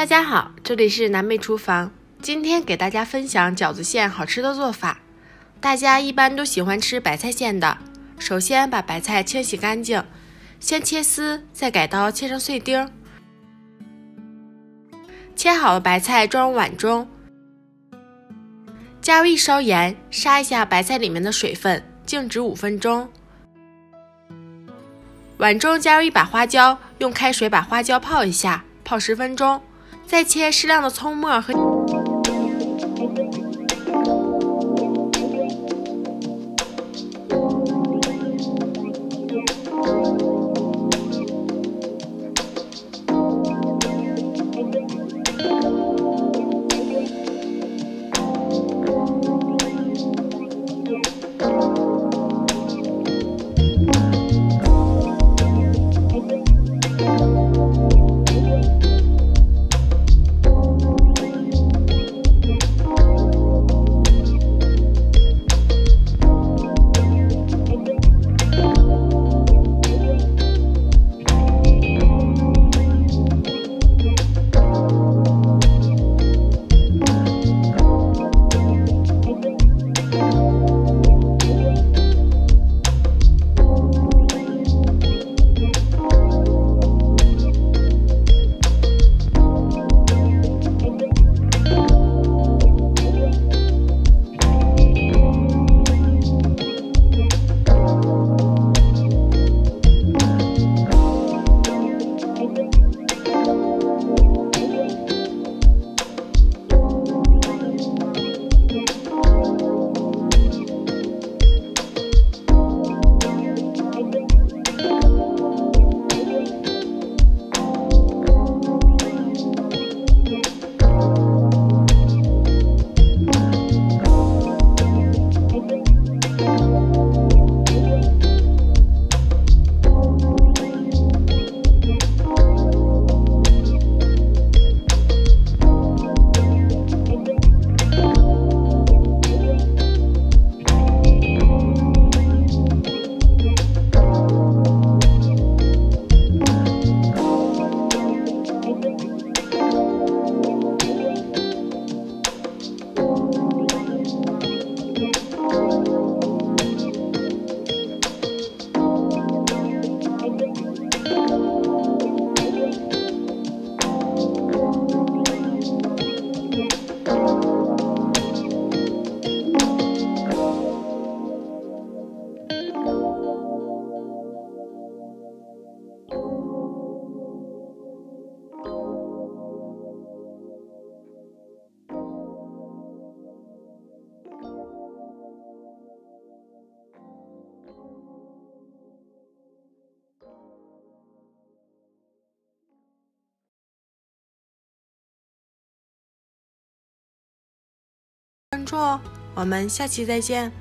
大家好，这里是南妹厨房。今天给大家分享饺子馅好吃的做法。大家一般都喜欢吃白菜馅的。首先把白菜清洗干净，先切丝，再改刀切成碎丁。切好的白菜装入碗中，加入一勺盐，杀一下白菜里面的水分，静止五分钟。碗中加入一把花椒，用开水把花椒泡一下，泡十分钟。再切适量的葱末和。关注哦，我们下期再见。